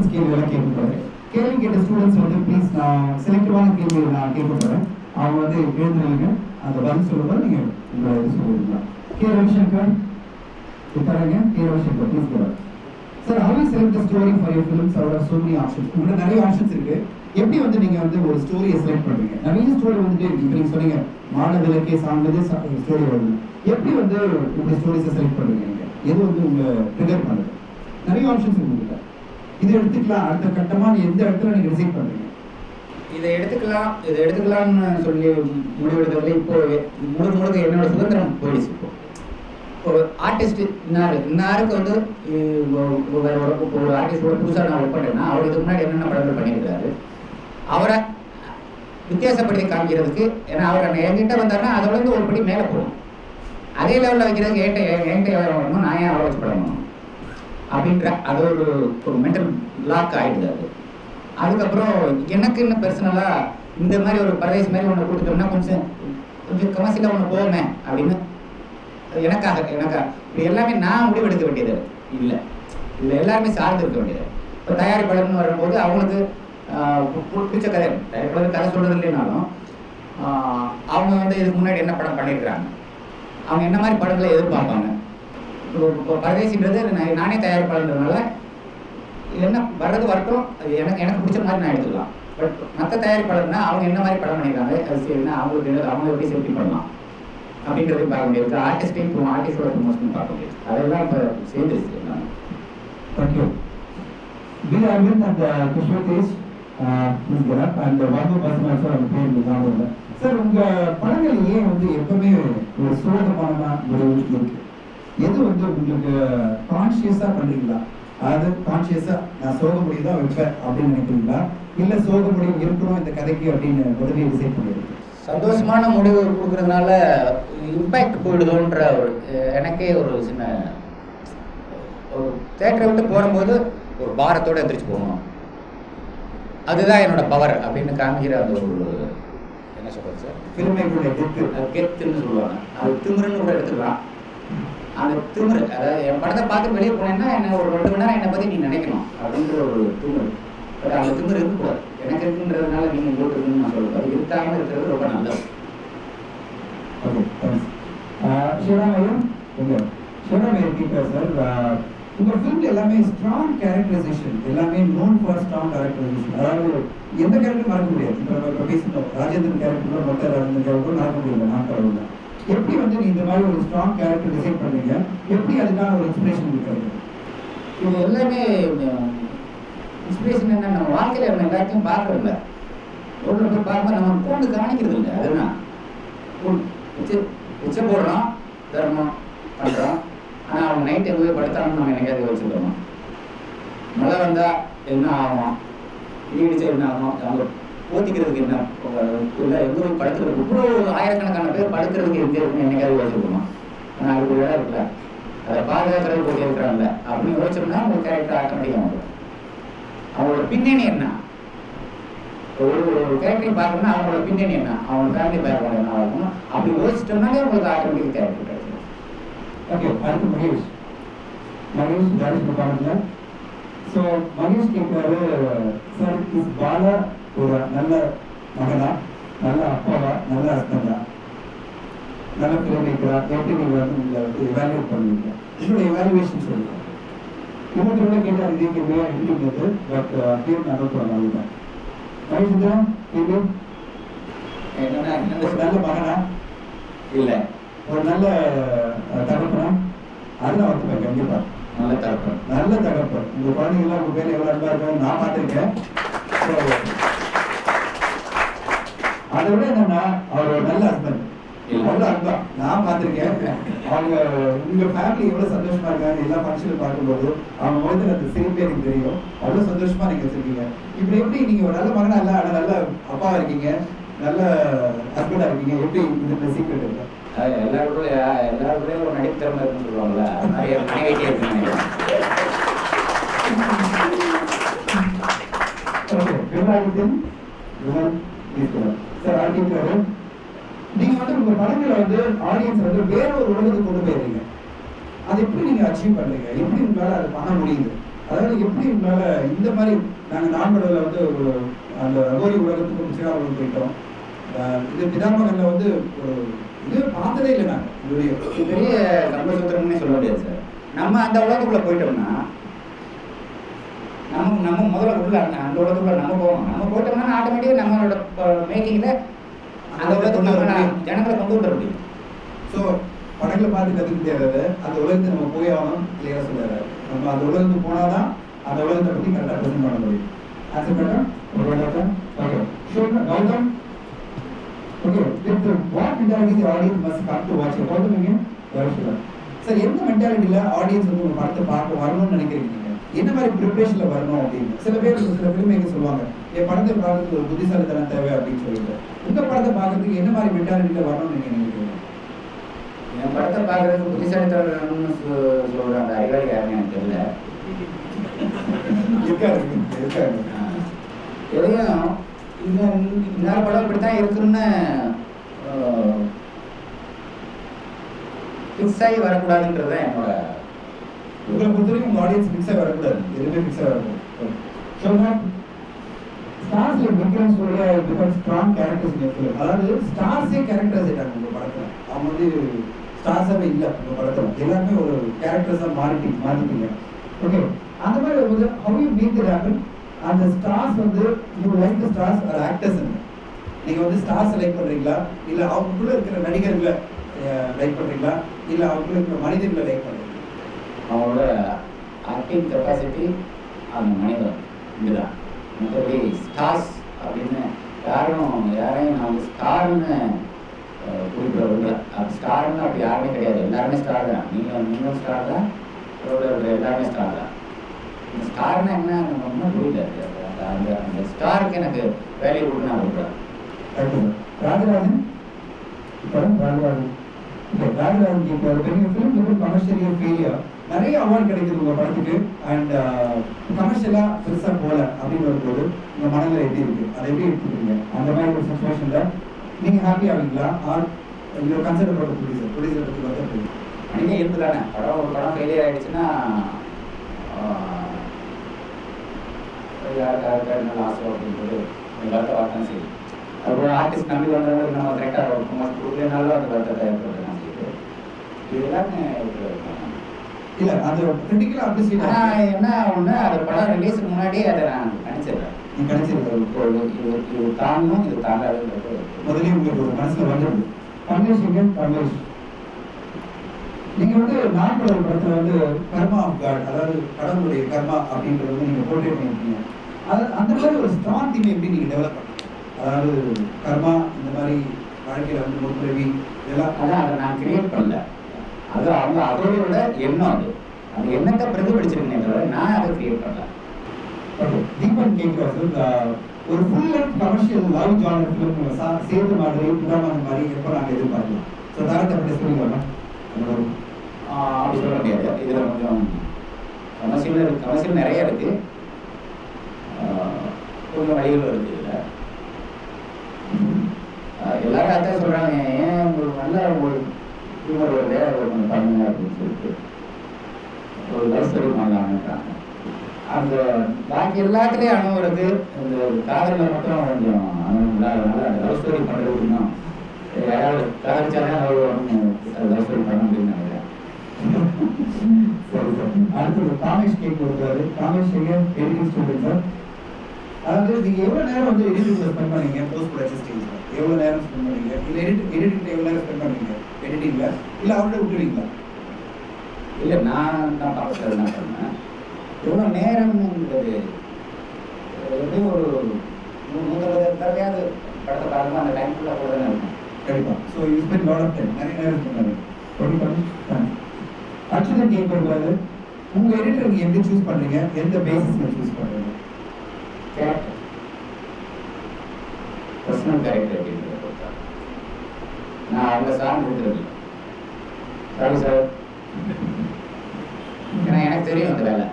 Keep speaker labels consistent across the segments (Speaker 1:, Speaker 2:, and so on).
Speaker 1: இப்போ ஸ்டூடெண்ட்ஸ் கேள்வி கேட்க போறேன் கேள்வி கேட்ட ஸ்டூடெண்ட்ஸ் வந்து ப்ளீஸ் நான் செலக்டிவான கேள்வி நான் கேட்க போறேன் அவங்க வந்து எழுந்துருங்க அந்த பதில் சொல்லும்போது நீங்க உங்களை இது சொல்லிடலாம் கே ரவிசங்கர் உட்காருங்க K Ravishankar please go sir how you story the story for your films? out of so நிறைய ஆப்ஷன்ஸ் இருக்கு. எப்படி வந்து நீங்க வந்து ஒரு ஸ்டோரியை செலக்ட் பண்றீங்க? நிறைய ஸ்டோரி வந்துட்டு இப்போ நீங்க சொன்னீங்க மாணவர்களுக்கே சார்ந்தது ஸ்டோரி வருது. எப்படி வந்து உங்க ஸ்டோரிஸை செலக்ட் பண்ணுவீங்க எது வந்து உங்க ட்ரிகர் பண்ணுது? நிறைய ஆப்ஷன்ஸ் இருக்கு உங்ககிட்ட இது எடுத்துக்கலாம். அடுத்த கட்டமாக எந்த இடத்துல நீங்கள் ரிசீவ் பண்ணுறீங்க
Speaker 2: இதை எடுத்துக்கலாம். இதை எடுத்துக்கலாம்னு சொல்லி முடிவெடுக்கிறதுல இப்போ முழுக்க முழுக்க என்னோட சுதந்திரம் போயிடுச்சு இப்போ. ஒரு ஆர்டிஸ்ட் இன்னாரு. இன்னாருக்கு வந்து வேற ஒரு ஒரு- ஆர்டிஸ்ட் கூட புதுசாக நான் ஒர்க் பண்ணுறேன்னா அவருக்கு முன்னாடி என்னென்ன படங்கள் பண்ணியிருக்காரு அவரை வித்தியாசப்படுத்தி காமிக்கிறதுக்கு ஏன்னா அவர் என்கிட்ட வந்தாருன்னா அதோட வந்து ஒரு படி மேலே போகும் அதே லெவலில் வைக்கிறதுக்கு என்கிட்ட என்கிட்ட எவ்வளோ வரணும் நான் ஏன் அவரை வச்சு படணும் அப்படின்ற அது ஒரு ஒரு மென்டல் லாக் ஆகிடுது அது. அதுக்கப்புறம் எனக்கு என்ன பர்சனலாக இந்த மாதிரி ஒரு பரதேசி மாதிரி ஒன்று கொடுத்துட்டோம்னா கொஞ்சம் கொஞ்சம் கமர்சியலாக ஒன்று போவோமே அப்படின்னு எனக்காக எனக்காக. இது எல்லாமே நான் முடிவெடுக்க வேண்டியது இல்லை. இல்லை எல்லாருமே சார்ந்து இருக்க வேண்டியது இப்போ தயாரிப்பாளர்னு வரும்போது அவங்களுக்கு பிடிச்ச கதை தயாரிப்பாளர் கதை சொல்கிறது இல்லைனாலும் அவங்க வந்து இதுக்கு முன்னாடி என்ன படம் பண்ணியிருக்கிறாங்க? அவங்க என்ன மாதிரி படங்களை எதிர்பார்ப்பாங்க? பரதேசின்றது நான் நானே தயாரிப்பாளன்றதுனால இது என்ன வர்றது வரட்டும் அது எனக்கு எனக்கு பிடிச்ச மாதிரி நான் எடுத்துக்கலாம். பட் மற்ற தயாரிப்பாளர்னா அவங்க என்ன மாதிரி படம் பண்ணியிருக்காங்க அது சரினா அவங்களுக்கு என்ன- அவங்க எப்படி சேஃப்டி பண்ணலாம் அப்படின்றதையும் பார்க்க முடியாது ஆர்டிஸ்டையும் இப்போ ஆர்டிஸ்டோட ப்ரொமோஷன் பார்க்க முடியாது அதெல்லாம் இப்போ சேர்ந்துருச்சு எல்லாமே.
Speaker 1: தேங்க்யூ பி அரவிந்த் அந்த Krishna Tej please get up and வாபு பசங்க சார் அந்த பேர் ஞாபகம் இல்லை. சார் உங்க படங்கள் ஏன் வந்து எப்பவுமே ஒரு சோகமான ஒரு இருக்கு? எது வந்து உங்களுக்கு கான்ஷியஸா பண்றீங்களா அதாவது கான்ஷியஸா நான் சோக முடியும் தான் வைப்பேன் அப்படின்னு நினைக்கிறீங்களா? இல்ல சோக முடியும் இருக்கணும் இந்த கதைக்கு அப்படின்னு உடனே டிசைட் பண்ணிருக்கு
Speaker 2: சந்தோஷமான முடிவு கொடுக்கறதுனால இம்பேக்ட் போயிடுதோன்ற ஒரு எனக்கே ஒரு சின்ன ஒரு தேட்டரை விட்டு போகும்போது ஒரு பாரத்தோடு எந்திரிச்சு போகணும். அதுதான் என்னோட பவர் அப்படின்னு காமிக்கிற அந்த ஒரு என்ன சொல்றது சார்?
Speaker 1: ஃபில்மேக்கருடைய டெத்து
Speaker 2: அது கெத்துன்னு சொல்லுவாங்க. அது திமிருன்னு கூட எடுத்துக்கலாம். அந்த திமிரு அதாவது என் படத்தை பார்த்து வெளியே போனேன்னா என்ன ஒரு ரெண்டு மணி நேரம் என்னை பற்றி நீ நினைக்கணும். அப்படின்ற ஒரு திமிரு பட் அந்த திமிரு இருக்கக்கூடாது. எனக்கு இருக்குன்றதுனால நீங்கள் உங்களுக்கு இருக்குன்னு நான் சொல்லுவேன் அது இருக்காமல் இருக்கிறது ரொம்ப நல்லது.
Speaker 1: ஓகே தேங்க்ஸ் சிவராமையம் உங்க சிவராமையம் சார் உங்கள் ஃபிலிம்ல எல்லாமே ஸ்ட்ராங் கேரக்டரைசேஷன் எல்லாமே நோன் ஃபார் ஸ்ட்ராங் கேரக்டரைசேஷன் அதாவது எந்த கேரக்டரும் மறக்க முடியாது. இப்போ நம்ம இப்போ ராஜேந்திரன் கேரக்டர் மொத்த ராஜேந்திரன் கேரக்டர் மறக்க முடியல நான் கடவுள் எப்படி வந்து நீ இந்த மாதிரி ஒரு ஸ்ட்ராங் கேரக்டர் டிசைன் பண்ணீங்க? எப்படி அதுக்கான ஒரு இன்ஸ்பிரேஷன் இருக்காது
Speaker 2: இது எல்லாமே இன்ஸ்பிரேஷன் என்ன நம்ம வாழ்க்கையில் நம்ம எல்லாத்தையும் பார்க்கறதில்ல ஒரு போய் பார்க்கும்போது நம்ம கூண்டு கவனிக்கிறது இல்லை அதுதான். கூண்டு பிச்சை போடுறோம் தர்மம் பண்ணுறோம் ஆனால் அவங்க நைட் எதுவே போய் படுத்தாலும் நம்ம என்னைக்காவது யோசிச்சுக்கிறோம் மழை வந்தால் என்ன ஆகும்? இடி இடிச்சா என்ன ஆகும்? அவங்க ஓத்திக்கிறதுக்கு என்ன? இல்லை எங்கே படுத்துக்கிறது இவ்வளோ ஆயிரக்கணக்கான பேர் படுக்கிறதுக்கு எங்கே என்னைக்காவது யோசிச்சிருக்கோம் ஆனால் அதுக்கு ஒரு இடம் இருக்குல்ல. அதை பாதுகாக்கிறது போய் இருக்கிறாங்கல்ல அப்படின்னு யோசிச்சோம்னா உங்க கேரக்டர் ஆட்டோமேட்டிக்காக வந்துடும். அவங்களோட பின்னணி என்ன? ஒரு ஒரு கேரக்டரையும் பார்க்கணும்னா அவங்களோட பின்னணி என்ன? அவங்க ஃபேமிலி பேக்ரவுண்ட் என்ன ஆகும்? அப்படி யோசிச்சிட்டோம்னாலே உங்களுக்கு ஆட்டோமேட்டிக் கேரக்டர் கிடைச்சிடும்
Speaker 1: ஓகே அடுத்து மகேஷ். மகேஷ் ஜாலிஸ் ஸோ மகேஷ் கேட்குறாரு சார் இஸ் பாலா ஒரு நல்ல மகனா நல்ல அப்பாவா நல்ல ஹஸ்பண்டா? நல்ல மேக்கரா எப்படி நீங்க வந்து உங்களை வந்து எவாலுவேட் பண்ணுவீங்க இதோட எவாலுவேஷன் சொல்லுங்க. இன்னொரு கூட கேட்டால் இதுக்கு வே இருந்தது பட் பேர் நான் அனுப்புறேன் அதுதான் மகேஷ் தான் இது ஒரு நல்ல மகனா?
Speaker 2: இல்லை.
Speaker 1: ஒரு நல்ல தகப்பனா? அதெல்லாம் வந்து கண்டிப்பா.
Speaker 2: நல்ல தரப்பு
Speaker 1: நல்ல தகப்பன். உங்க குழந்தைங்களாம் உங்க பேர்ல எவ்வளவு அன்பா இருக்காங்க நான் பார்த்திருக்கேன். அதை விட என்னன்னா அவர் ஒரு நல்ல ஹஸ்பண்ட்
Speaker 2: இல்ல.
Speaker 1: அவ்வளவு அன்பா. நான் பார்த்திருக்கேன். அவங்க உங்க ஃபேமிலி எவ்வளவு சந்தோஷமா இருக்காங்க எல்லா ஃபங்க்ஷனும் பார்க்கும்போது அவங்க முகத்துல அந்த சிரிப்பே எனக்கு தெரியும். அவ்வளவு சந்தோஷமா நீங்க வச்சிருக்கீங்க. இப்படி எப்படி நீங்க ஒரு நல்ல மகனா இல்ல ஆனா நல்ல அப்பா இருக்கீங்க? நல்ல ஹஸ்பண்டா இருக்கீங்க? எப்படி இதுல சீக்கிரம்
Speaker 2: அது எல்லாருக்கும் எல்லாருக்குள்ளேயும் ஒரு நடித்திறமை இருக்குன்னு
Speaker 1: ஓகே. விவராயத்தின் விவரம் இருக்கிறார். சார் ஆர்டிக்கிறாரு நீங்க வந்து உங்க படங்களை வந்து ஆடியன்ஸ் வந்து வேற ஒரு உலகத்துக்கு கொண்டு போயிருக்கீங்க. அதை எப்படி நீங்க அச்சீவ் பண்றீங்க எப்படி உங்களால அதை பண்ண முடியுது? அதாவது எப்படி உங்களால இந்த மாதிரி நாங்க நான்கடல வந்து ஒரு அந்த அகோரி உலகத்துக்கு சிவா உலகம் போயிட்டோம். இது பிதாமகன்ல வந்து ஒரு இது பார்த்ததே இல்லை நாங்க. இதுவரையும்.
Speaker 2: இது பெரிய கர்மசூத்திரம்னே சொல்ல முடியாது சார். நம்ம அந்த உலகத்துக்குள்ள போயிட்டோம்னா நம்ம நம்ம முதல்ல உள்ள அந்த உலகத்துக்குள்ள நம்ம போவோம் நம்ம போயிட்டோம்னா ஆட்டோமேட்டிக்காக நம்மளோட மேக்கிங்கில் அந்த உலகத்துக்கு நம்ம ஜனங்களை கொண்டு விட முடியும்.
Speaker 1: ஸோ படங்களை பார்த்து கற்றுக்க தேவை அந்த உலகத்தை நம்ம போய் ஆகணும் கிளியராக சொல்றாரு. நம்ம அந்த உலகத்துக்கு போனாதான் அந்த உலகத்தை பற்றி கரெக்டாக ப்ரெசென்ட் பண்ண முடியும். ஆன்சர் கரெக்டா okay okay sure Gautham? Okay with what mentality audience must come to watch Gautham நீங்க? யாரும் சொல்லுங்க. சார் எந்த மென்டாலிட்டியில் ஆடியன்ஸ் வந்து உங்க படத்தை பார்க்க வரணும்னு நினைக்கிறீங்க? என்ன மாதிரி ப்ரிப்பரேஷன்ல வரணும் அப்படின்னு? சில பேர் சில ஃபிலிம் சொல்லுவாங்க என் படத்தை பார்க்கறதுக்கு ஒரு புத்திசாலித்தனம் தேவை அப்படின்னு சொல்லிட்டு. உங்க படத்தை பார்க்கறதுக்கு என்ன மாதிரி மென்டாலிட்டியில் வரணும்னு நீங்க நினைக்கிறீங்க?
Speaker 2: என் படத்தை பார்க்கறதுக்கு புத்திசாலித்தனம்னு சொ- சொல்ற அந்த அறிவாளி யாருன்னு எனக்கு தெரியல.
Speaker 1: இருக்காரு இருக்காரு
Speaker 2: எதையும் இந்த இந்த படம் இப்படி தான் இருக்குன்னு ஃபிக்ஸ் ஆகி வரக்கூடாதுன்றது தான் என்னோட
Speaker 1: உங்களை பொறுத்தவரைக்கும் உங்க ஆடியன்ஸ் ஃபிக்ஸா வரக்கூடாது எதுவுமே மிக்ஸ் வரக்கூடாது சொல்லுங்க ஸ்டார்ஸ்ல Vikram Suriya become strong characters in அதாவது ஸ்டார்ஸே கேரக்டர்ஸ் ஆயிட்டாங்க உங்க படத்துல. அவங்க வந்து ஸ்டார்ஸாவே இல்லை உங்க படத்துல. எல்லாமே ஒரு கேரக்டர்ஸாக மாறிட்டு மாறிட்டீங்க. ஓகே அந்த மாதிரி வரும்போது how you meet the happen அந்த ஸ்டார்ஸ் வந்து you like the stars or actors நீங்க வந்து ஸ்டார்ஸ் லைக் பண்றீங்களா? இல்ல அவங்களுக்குள்ள இருக்கிற நடிகர்களை லைக் பண்றீங்களா? இல்ல அவங்களுக்குள்ள இருக்கிற மனிதர்களை லைக் பண்றீங்களா?
Speaker 2: அவங்களோட ஆக்டிங் கெப்பாசிட்டி அந்த மனிதன் இதுதான் மற்றபடி ஸ்டார்ஸ் அப்படின்னு யாரும் யாரையும் நான் வந்து ஸ்டார்னு குறிப்பிட விடல அது ஸ்டார்னு அப்படி யாருமே கிடையாது எல்லாருமே ஸ்டார் தான் நீங்கள் நீங்களும் ஸ்டார் தான் ரோட இருக்கிற எல்லாருமே ஸ்டார் தான் இந்த ஸ்டார்னா என்ன எனக்கு ஒன்றும் புரியல அது அந்த- அந்த அந்த ஸ்டாருக்கு எனக்கு வேல்யூ கொடுத்து நான் விடுறேன்
Speaker 1: அடுத்தது, ராஜராஜன் படம் ராஜராஜன் இந்த ராஜராஜன் இப்போ ஒரு பெரிய ஃபிலிம் வந்து கமர்ஷியலியாக ஃபெயிலியர் நிறைய அவார்ட் கிடைக்குது உங்க படத்துக்கு. அண்ட் கமர்ஷியலா uh, பெருசா போல அப்படின்னு வரும்போது உங்க மனதில் எப்படி இருக்கு? அதை எப்படி எடுத்துக்கிறீங்க? அந்த மாதிரி ஒரு சுச்சுவேஷன்ல நீங்க ஹாப்பி ஆவீங்களா? ஆர் யூ கன்சிடர் பண்ண ப்ரொடியூசர் ப்ரொடியூசர் பத்தி வந்து
Speaker 2: மனித இயல்பு படம் ஒரு படம் ஃபெயிலியர் ஆயிடுச்சுன்னா யாருக்கு யாருக்கு என்ன லாஸ் அப்படின்றது எல்லாத்தையும் வரதான் செய்யும் அப்புறம் ஆர்டிஸ்ட் நம்பி வந்தவங்களுக்கு நம்ம கரெக்டாக ப்ரொமோட் கொடுக்கலனாலும் அந்த வருத்தத்தை ஏற்படுத்த தான் செய்யுது இது எல்லாமே
Speaker 1: இல்ல அது கிரிட்டிக்கலா
Speaker 2: ஆனால் என்ன ஒன்று அது படம் ரிலீஸுக்கு முன்னாடியே அதை நான் கணிச்சிடுறேன்.
Speaker 1: நீ கிடைச்சிருக்காரு
Speaker 2: இப்போ இது தாங்காதுன்றது
Speaker 1: முதலே உங்களுக்கு ஒரு மனசுல வந்துடுது இங்க கமலேஷ் நீங்க வந்து நாற்பது படத்துல வந்து கர்மா ஆஃப் காட் அதாவது கடவுளுடைய கர்மா அப்படின்றது வந்து நீங்க போர்ட்ரேட் பண்ணிருக்கீங்க அது அந்த மாதிரி ஒரு ஸ்ட்ராங் தீம் எப்படி நீங்க டெவலப் பண்ணீங்க? அதாவது கர்மா இந்த மாதிரி வாழ்க்கையில வந்து முற்பிறவி இதெல்லாம்
Speaker 2: அதான் அதை நான் கிரியேட் பண்ணல. அது அவங்க அதோட எண்ணம் அது. அந்த எண்ணத்தை பிரதிபலிச்சிருக்கேன் நான் அதை கிரியேட் பண்ணல.
Speaker 1: Okay, தீபன் கேட்கறது ஒரு full length commercial love genre film சேர்த்து மாதிரி புறாமன் மாதிரி எப்போ நாங்கள் எதிர்பார்க்கலாம்? ஸோ தாரத்தை பற்றி
Speaker 2: ஆஹ் அப்படி சொல்ல முடியாது. இதில் கொஞ்சம் கமர்ஷியல் கமர்ஷியல் நிறைய இருக்கு. ஆஹ் கொஞ்சம் வழிகள் இருக்கு இதில். எல்லாரும் அதான் சொல்றாங்க. ஏன் உங்களுக்கு நல்ல ஒரு ஹியூமர் ஒரு வேலை ஒன்று பண்ணுங்க அப்படின்னு சொல்லிட்டு ஒரு லவ் ஸ்டோரி அந்த பாக்கி எல்லாத்துலேயும் அனுபவம் இந்த காதலில் மட்டும் கொஞ்சம் அனுபவம் இல்லை அதனால அந்த லவ் ஸ்டோரி பண்ணுறது இன்னும் யாராவது காதலிச்சாதான் லவ் ஸ்டோரி பண்ண முடியும்னு நினைக்கிறேன்.
Speaker 1: அடுத்தது காமேஷ் கேக் கொடுத்தாரு. காமேஷ் எங்க எடிட்டிங் ஸ்டூடெண்ட் சார் அதாவது நீங்க எவ்வளவு நேரம் வந்து எடிட்டிங்ல ஸ்பெண்ட் பண்ணீங்க? போஸ்ட் ப்ரொடக்ஷன் ஸ்டேஜ்ல எவ்வளவு நேரம் ஸ்பெண்ட் பண்ணீங்க? இல்ல எடிட் எடிட்டிங் எவ்வளவு நேரம் ஸ்பெண்ட் பண்ணீங்க? எடிட்டிங்ல இல்ல அவர்கிட்ட விட்டுருவீங்களா
Speaker 2: இல்லை நான் நான் பக்கத்தில் என்ன பண்ணேன்? எவ்வளோ நேரம்ன்றது எப்படியும் ஒரு நூற்றம்பது தடவையாவது படத்தை பார்க்கணும். அந்த டைம்குள்ளே கூட தானே இருக்கும்
Speaker 1: கண்டிப்பா. So you spend lot of time நிறைய நேரம் ஸ்பெண்ட் பண்ணுங்க. ஓகே பண்ணி அச்சுதன் கேக் வருவாரு உங்க எடிட்டர் எப்படி சூஸ் பண்றீங்க? எந்த பேசிஸ்ல சூஸ் பண்றீங்க?
Speaker 2: கேரக்டர் பர்சனல் கேரக்டர் அப்படின்றத. நான் அவங்க சார்ந்து இருக்கிறது சாரி சார் ஏன்னா எனக்கு தெரியும் அந்த வேலை.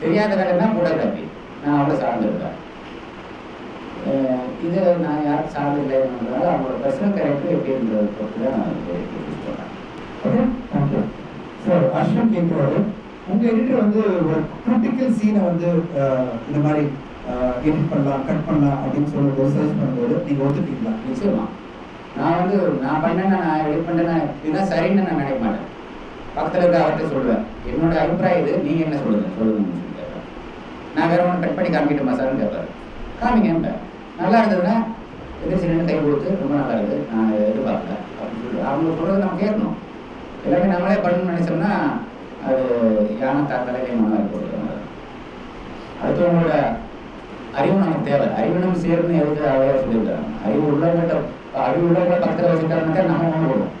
Speaker 2: தெரியாத வேலைன்னா ஃபோட்டோகிராஃபி நான் அவங்கள சார்ந்திருப்பேன். இது நான் யாரும் சார்ந்து இல்லைன்றதால அவங்களோட பர்சனல் கேரக்டர் எப்படின்றத பொறுத்து தான் நான்
Speaker 1: தேங்க்யூ சார் அஸ்வன் கேட்குறாரு உங்க எடிட்டர் வந்து ஒரு கிரிட்டிக்கல் சீனை வந்து இந்த மாதிரி எடிட் பண்ணலாம் கட் பண்ணலாம் அப்படின்னு சொல்லிட்டு சர்ச் பண்ணும்போது நீங்க ஒத்துப்பீங்களா?
Speaker 2: நிச்சயமா. நான் வந்து நான் பண்ணேன் நான் எடிட் பண்ணேன் இதுதான் சரின்னு நான் நினைக்க மாட்டேன் பக்கத்தில் இருக்க அவர்கிட்ட சொல்லுவேன் என்னோட அபிப்பிராயம் இது நீங்கள் என்ன சொல்லுங்க? சொல்லுங்கன்னு சொல்லி கேட்பேன். நான் வேற ஒன்று கட் பண்ணி காமிக்கிட்டோமா சார்னு கேட்பாரு காமிங்க நல்லா இருந்ததுன்னா எதிர்த்து நின்று கை கொடுத்து ரொம்ப நல்லா இருக்குது நான் எதிர்பார்க்கல அப்படின்னு சொல்லி அவங்க சொல்கிறது நம்ம கேட்கணும். எல்லாமே நம்மளே பண்ணணும்னு நினைச்சோம்னா அது யானை தாக்கலையே மனம் போடுறது அடுத்தவங்களோட அறிவு நமக்கு தேவை. அறிவு நம்ம சேர்ந்து எதுக்கு அவையா சொல்லியிருக்காங்க? அறிவு உள்ளவங்கிட்ட அறிவு பக்கத்தில் வச்சுட்டாருனாக்கா நம்ம ஒன்று போடுவோம்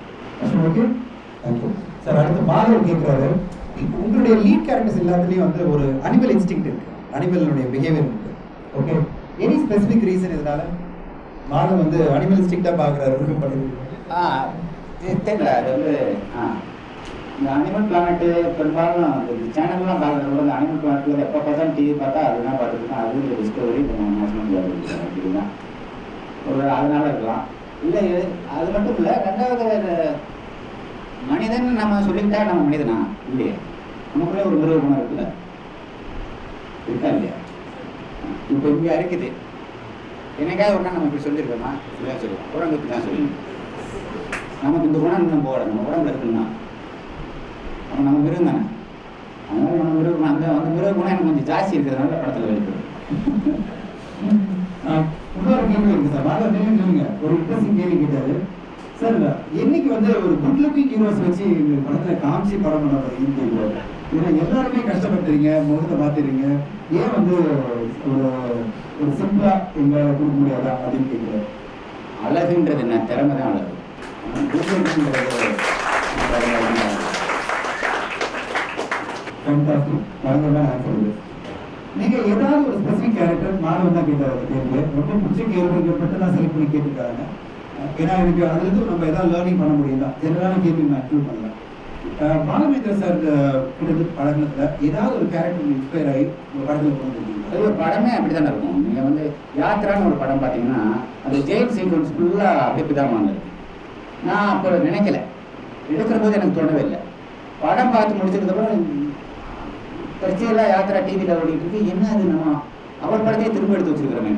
Speaker 1: அஸ்வின் ஓகே தேங்க்யூ சார் அடுத்து மாதவ் கேட்குறாரு. உங்களுடைய லீட் கேரக்டர்ஸ் எல்லாத்துலேயும் வந்து ஒரு அனிமல் இன்ஸ்டிங் இருக்கு. அனிமலுடைய பிஹேவியர் இருக்கு. ஓகே எனி ஸ்பெசிஃபிக் ரீசன் இதனால? மாதவ் வந்து அனிமல் இன்ஸ்டிங்டாக பார்க்குறாரு விருப்பப்படுறது
Speaker 2: ஆ தெ- தெரியல. அது வந்து ஆ. இந்த அனிமல் பிளானட்டு பெரும்பாலும் இந்த சேனல்லாம் பார்க்குறது இந்த அனிமல் பிளானட்டில் எப்போ பார்த்தாலும் டிவி பார்த்தா அதுதான் பார்த்துருக்கோம் அது இந்த டிஸ்கவரி இந்த நேஷனல் ஜியாகிரபி அப்படின்னா ஒரு அதனால இருக்கலாம். இல்லை அது மட்டும் இல்லை ரெண்டாவது மனிதன் நம்ம சொல்லிக்கிட்டா நம்ம மனிதனா? இல்லையா. நமக்குள்ளே ஒரு மிருக குணம் இருக்குல்ல? இருக்கா இல்லையா? இப்போ இங்கே இருக்குது என்னைக்காவது ஒரு நாள் நம்ம இப்படி சொல்லியிருக்கோமா? இல்லையா சொல்லுவோம். குரங்குக்கு தான் சொல்லுவோம் நமக்கு இந்த குணம் நம்ம போகல. நம்ம உடம்புல இருக்குன்னா அவன் நம்ம மிருகம் தானே? அதனால நம்ம மிருகம் அந்த அந்த மிருக குணம் எனக்கு கொஞ்சம் ஜாஸ்தி இருக்கிறதுனால படத்தில் வெளிப்படுது.
Speaker 1: இன்னொரு கேள்வி இருக்கு சார். மாதவ் நீங்க சொல்லுங்க ஒரு இன்ட்ரெஸ்டிங் கேள்வி கேட்டாரு. சார் என்னைக்கு வந்து ஒரு குட் லுக்கிங் ஹீரோஸ் வச்சு இந்த படத்துல காமிச்சு படம் பண்ண போறீங்கன்னு ஏன்னா எல்லாருமே கஷ்டப்பட்டுறீங்க முகத்தை பார்த்துறீங்க. ஏன் வந்து ஒரு ஒரு சிம்பிளா எங்களால கொடுக்க முடியாதா அப்படின்னு கேட்குறாரு
Speaker 2: அழகுன்றது என்ன? திறமை தான் அழகு.
Speaker 1: ஃபேண்டாஸ்டிக் ஆன்சர் நீங்க ஏதாவது ஒரு ஸ்பெசிஃபிக் கேரக்டர் மாணவன் தான் கேட்டார் கேள்வி ரொம்ப பிடிச்ச கேள்விகள் மட்டும் தான் செலக்ட் பண்ணி கேட்டுருக்காங்க. ஏன்னா எனக்கு அதுலேருந்து நம்ம எதாவது லேர்னிங் பண்ண முடியும் தான் ஜெனரலான கேள்வி நான் இன்க்ளூட் பண்ணலாம் பாலமேந்திர சார் கிட்ட பழகினத்துல ஏதாவது ஒரு கேரக்டர் இன்ஸ்பயர் ஆகி ஒரு படத்துல கொண்டு
Speaker 2: அது ஒரு படமே அப்படிதானே இருக்கும். நீங்கள் வந்து யாத்திரான்னு ஒரு படம் பார்த்தீங்கன்னா அது ஜெயில் சீக்வன்ஸ் ஃபுல்லாக அப்படிதான் இருக்கு நான் அப்போ நினைக்கல. எடுக்கிற போது எனக்கு தோணவே இல்லை. படம் பார்த்து முடிச்சதுக்கப்புறம் கட்சியெல்லாம் யாத்திரா டிவியில் ஓடிட்டு இருக்கு என்ன அது நம்ம? அவர் படத்தையே திரும்ப எடுத்து வச்சிருக்கிறோமே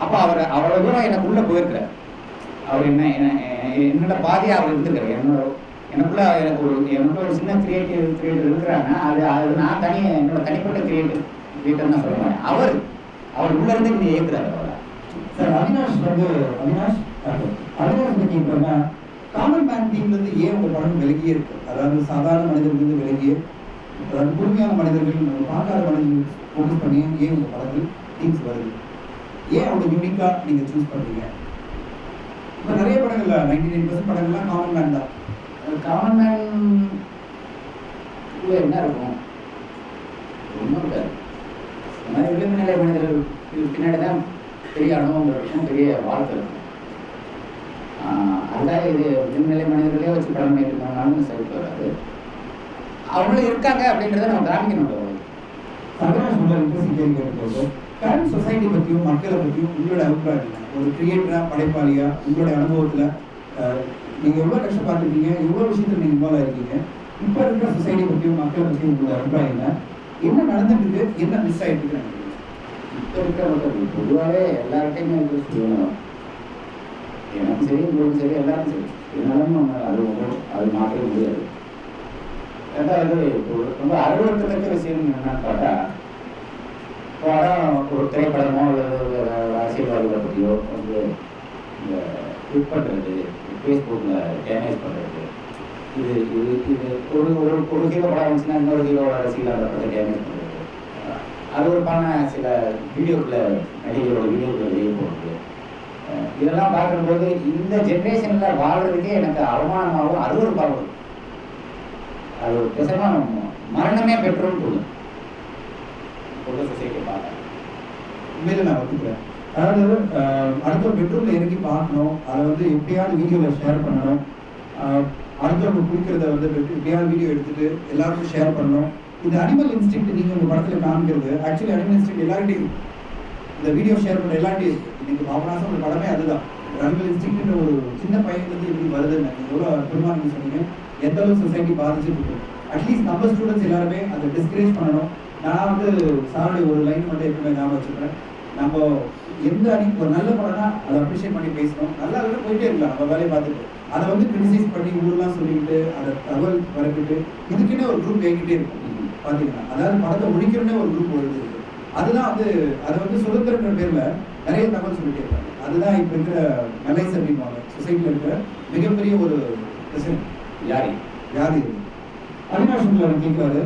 Speaker 2: அப்போ அவர் அவ்வளோ தூரம் எனக்கு உள்ளே போயிருக்கிறார். அவர் என்ன என்ன- என்னோட பாதையாக அவர் இருந்திருக்காரு. என்னோட எனக்குள்ள எனக்கு ஒரு என்னோட ஒரு சின்ன கிரியேட்டிவ் கிரியேட்டர் இருக்கிறாங்க அது அது நான் தனி என்னோட தனிப்பட்ட கிரியேட்டிவ் கிரியேட்டர் தான் சொல்ல அவர் அவர் உள்ள இருந்து நீ இயக்குறாரு அவரை.
Speaker 1: சார் அவினாஷ் வந்து அவினாஷ் அவினாஷ் பற்றி இப்போ காமன் மேன் டீம்லேருந்து ஏன் உங்கள் படம் விலகியே இருக்கு? அதாவது சாதாரண மனிதர்கள் விலகியே அதாவது மனிதர்கள் நம்ம பார்க்காத மனிதர்கள் ஃபோக்கஸ் பண்ணி ஏன் உங்கள் படத்தில் திங்ஸ் வருது? ஏன் அவ்வளோ யூனிக்காக நீங்கள் சூஸ் பண்ணுறீங்க இப்போ நிறைய படங்கள்ல நைன்டி நைன் பர்சன்ட் படங்கள்லாம் காமன் மேன் தான்.
Speaker 2: காமன் மேன் என்ன இருக்கும்? ஒன்றும் இருக்காது மாதிரி விளிம்பு நிலை மனிதர்கள் பின்னாடி தான் பெரிய அனுபவங்கிற விஷயம் பெரிய வாழ்க்கை இருக்கும். அதுதான் இது விளிம்பு நிலை மனிதர்களே வச்சு படம் பண்ணிட்டு சரிட்டு வராது. அவங்களும் இருக்காங்க அப்படின்றத நம்ம காமிக்கணும்
Speaker 1: கரண்ட் சொசைட்டி பற்றியும் மக்களை பற்றியும் உங்களோட அபிப்பிராயம்? ஒரு கிரியேட்டரா படைப்பாளியா? உங்களுடைய அனுபவத்துல அஹ், நீங்க எவ்வளவு கஷ்டப்பட்டிருக்கீங்க? எவ்வளவு விஷயத்துல நீங்க இன்வால்வ் ஆயிருக்கீங்க? இப்ப இருக்கிற சொசைட்டி பற்றியும் மக்களை பற்றியும் உங்களோட அபிப்பிராயம் என்ன? என்ன நடந்துட்டு இருக்கு என்ன மிஸ் இருக்கு நினைக்கிறீங்க?
Speaker 2: இப்போ இருக்கிற மக்கள் பொதுவாகவே எல்லார்ட்டையுமே இருக்கிற சொல்லணும். எனக்கும் சரி உங்களுக்கும் சரி எல்லாருக்கும் சரி. இருந்தாலும் நம்ம அது அது மாற்றவே முடியாது. அதாவது இப்போ ரொம்ப அருவறுக்கத்தக்க விஷயம் என்னன்னு பார்த்தா படம் ஒரு திரைப்படமோ அல்லது ஒரு அரசியல்வாதிகளை பற்றியோ வந்து இந்த இது பண்ணுறது ஃபேஸ்புக்கில் டேமேஜ் பண்ணுறது இது இது இது ஒரு ஒரு ஒரு ஹீரோ படம் வந்துச்சுன்னா இன்னொரு ஹீரோட ரசிகர்கள் அதை பற்றி டேமேஜ் பண்ணுறது அருவறுப்பான சில வீடியோக்களை நடிகரோட வீடியோக்களை வெளியே போடுறது. இதெல்லாம் பார்க்கும்போது இந்த ஜென்ரேஷனில் வாழ்கிறதுக்கே எனக்கு அவமானமாகவும் அருவறுப்பாகவும் இருக்கு. அது ஒரு பேசாம மரணமே பெற்றோன்னு தோணும் உள்ள சொசைட்டியை
Speaker 1: உண்மையில நான் ஒத்துக்கிறேன். அதாவது அடுத்த பெட்ரூம்ல இறங்கி பார்க்கணும்? அதை வந்து எப்படியாவது வீடியோவில் ஷேர் பண்ணணும். அடுத்தவங்க குடிக்கிறத வந்து எப்படியாவது வீடியோ எடுத்துட்டு எல்லாருக்கும் ஷேர் பண்ணணும். இந்த அனிமல் இன்ஸ்டிங் நீங்க உங்க படத்துல காமிக்கிறது ஆக்சுவலி அனிமல் இன்ஸ்டிங் எல்லார்ட்டையும் இந்த வீடியோ ஷேர் பண்ண எல்லார்ட்டையும் இன்னைக்கு பாபநாசம் ஒரு படமே அதுதான். அனிமல் இன்ஸ்டிங்ன்ற ஒரு சின்ன பையன்லேருந்து எப்படி வருதுன்னு. நீங்க எவ்வளோ பெருமா சொன்னீங்க. எந்த அளவுக்கு சொசைட்டி பாதிச்சுட்டு அட்லீஸ்ட் நம்ம ஸ்டூடெண்ட்ஸ் எல்லாருமே அதை டிஸ்கரேஜ் பண்ணணும். நான் வந்து சாருடைய ஒரு லைன் மட்டும் எப்பவுமே ஞாபகம் வச்சுக்கிறேன். நம்ம எந்த அணி ஒரு நல்ல படம்னா அதை அப்ரிஷியேட் பண்ணி பேசணும். நல்லா இல்லைன்னா போயிட்டே இருக்கலாம். நம்ம வேலையை பார்த்துட்டு. அதை வந்து கிரிட்டிசைஸ் பண்ணி ஊர்லாம் சொல்லிக்கிட்டு அதை தகவல் பரப்பிட்டு இதுக்குன்னே ஒரு குரூப் ஏங்கிட்டே இருக்கும். பார்த்தீங்கன்னா அதாவது படத்தை முடிக்கிறோன்னே ஒரு குரூப் வருது இருக்கு. அதுதான் வந்து அது வந்து சுதந்திரங்கிற பேர்ல நிறைய தகவல் சொல்லிட்டே இருக்காங்க. அதுதான் இப்போ இருக்கிற மெலைஸ் அப்படின்வாங்க சொசைட்டியில் இருக்கிற மிகப்பெரிய ஒரு பிரச்சனை.
Speaker 2: யாரு
Speaker 1: யார் அவினாஷ் உங்களை கேட்குறாரு